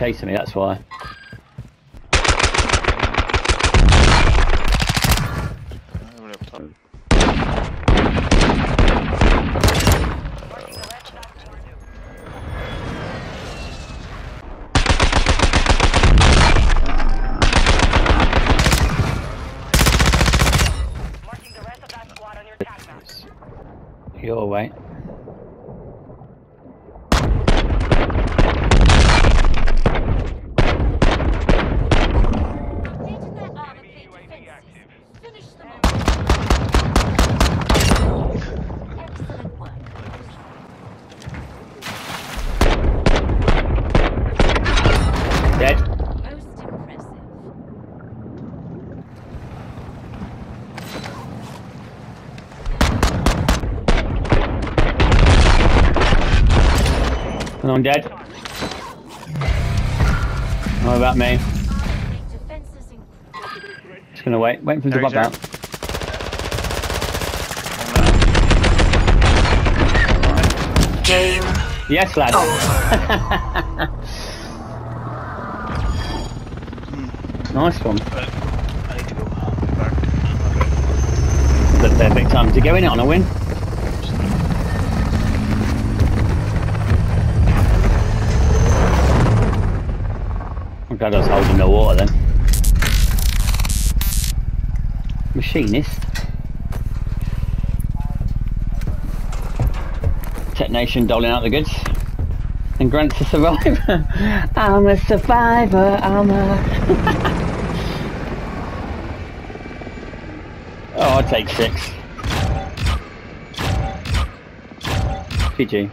chasing me, that's why. Everybody up Dead. Most impressive. And I'm dead. What about me? Armor plate defenses increased. Just gonna wait. Wait for him to pop out. Game Yes, lad. nice one. Uh, I need to go um, back. The perfect time to go in it on a win. I'm glad I was holding the water then. Machinist. Technation doling out the goods. And Grant's a survivor. I'm a survivor, I'm a... I'll take six. GG.